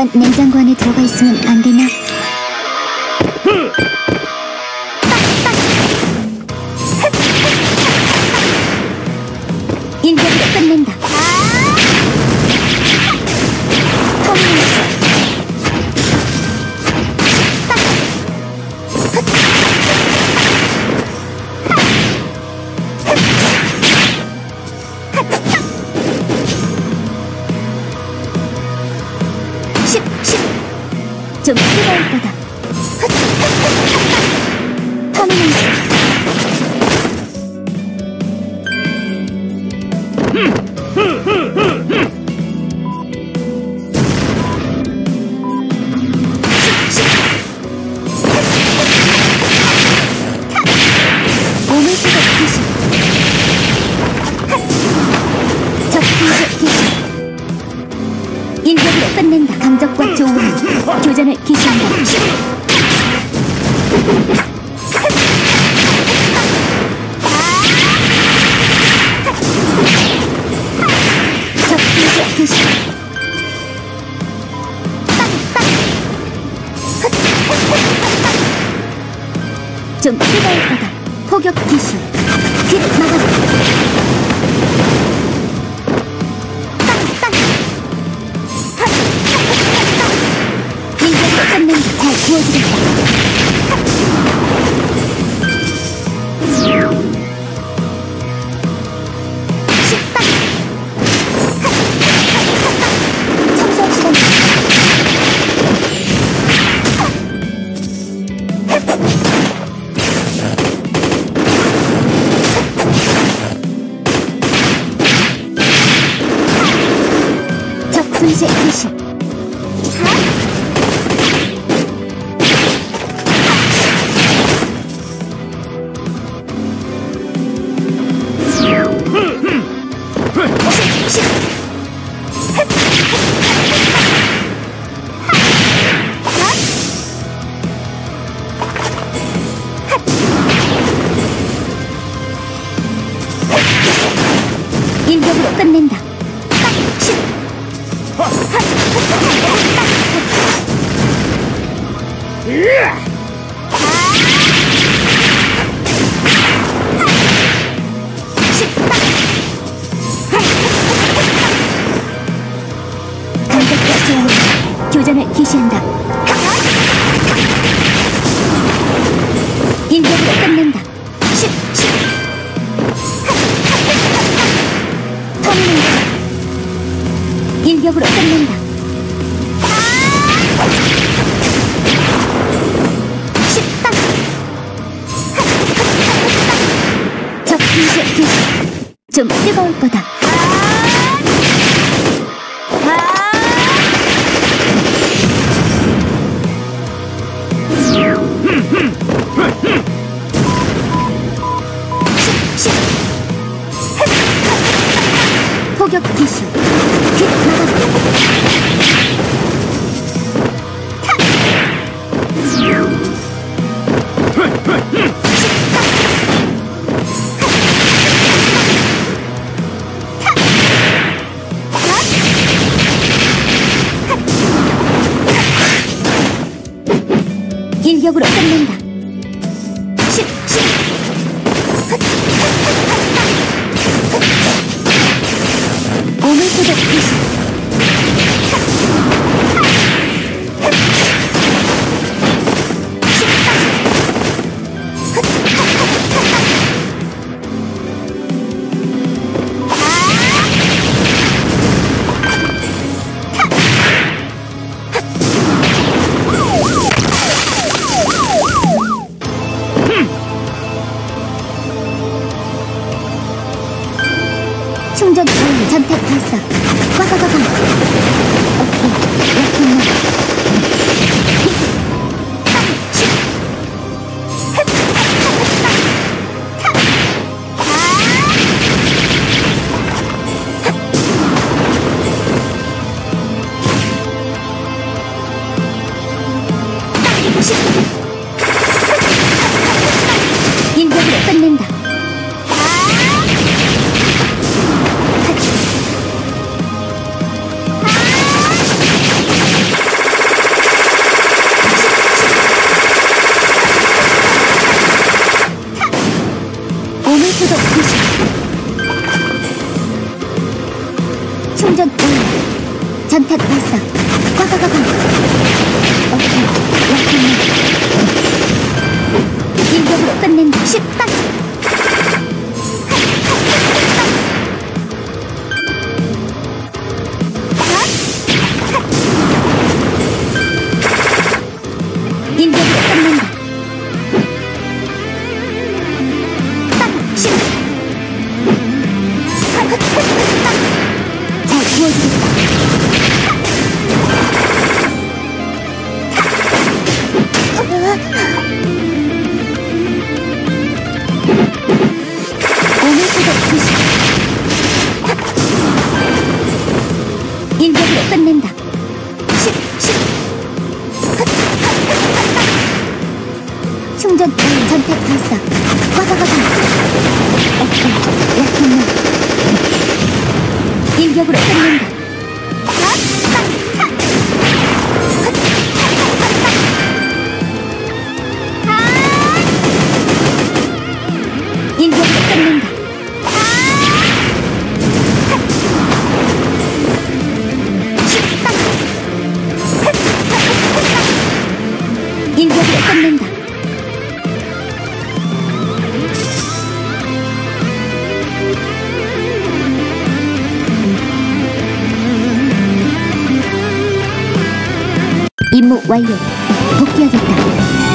잠깐 냉장고 안에 들어가 있으면 안 되나? 인격으로 끝낸다. 좀 뜨거울 거다. 터미네이션. 몸을 끝낸다. 감적과 조우는 교전을 기시한다. 좀 뜨거울 거다. 포격 기시. 빛 막아라. 인격으로 끝낸다. 잘 구워 교전을 기시한다. 인격으로 끝낸다. 인격으로 끝낸다. 식빵. 적기세 기시. 좀 뜨거울 거다. 포격 기시. 인격으로 끝낸다. 충전 완료. 전탄 발사. 과가가가. 오케이. 약했네. 일격으로 끝낸다. 18. 인격으로 끝낸다. 충전 전택 발사. 약한 약한 놈 인격으로 끝낸다 끝낸다 임무 완료. 복귀하겠다.